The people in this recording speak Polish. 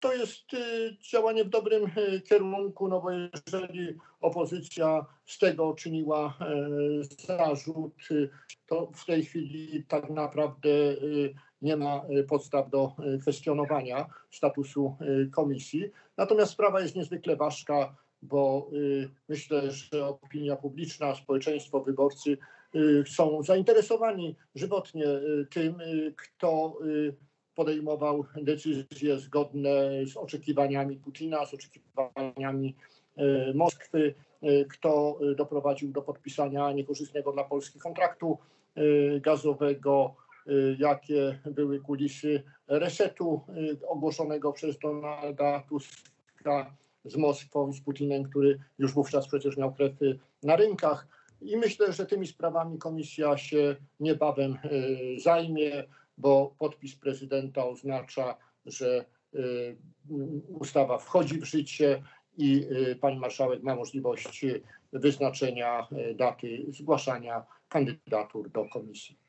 to jest y, działanie w dobrym y, kierunku, no bo jeżeli opozycja z tego czyniła y, zarzut, to w tej chwili tak naprawdę nie ma podstaw do kwestionowania statusu komisji. Natomiast sprawa jest niezwykle ważka, bo myślę, że opinia publiczna, społeczeństwo, wyborcy są zainteresowani żywotnie tym, kto podejmował decyzje zgodne z oczekiwaniami Putina, z oczekiwaniami e, Moskwy, e, kto doprowadził do podpisania niekorzystnego dla Polski kontraktu e, gazowego, jakie były kulisy resetu ogłoszonego przez Donalda Tuska z Moskwą, z Putinem, który już wówczas przecież miał krew na rynkach. I myślę, że tymi sprawami komisja się niebawem zajmie bo podpis prezydenta oznacza, że y, ustawa wchodzi w życie i y, pani marszałek ma możliwość wyznaczenia y, daty zgłaszania kandydatur do komisji.